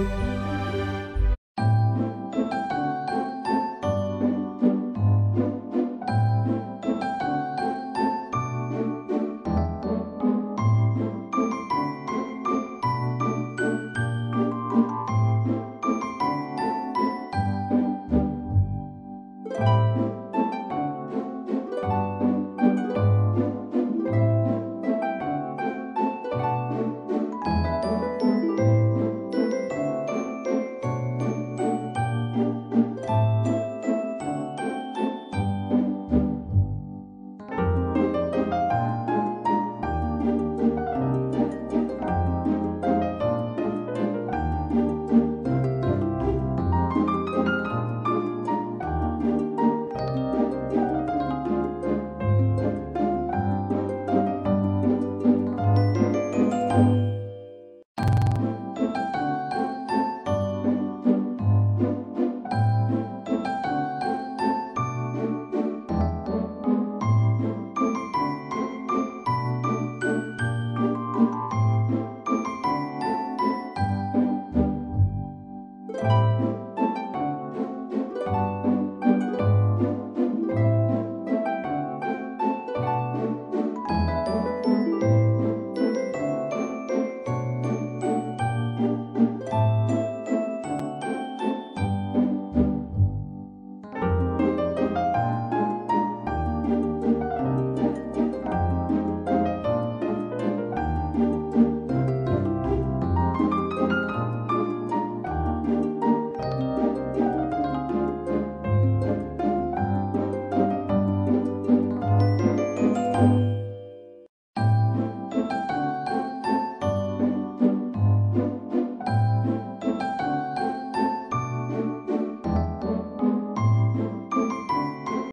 Música Música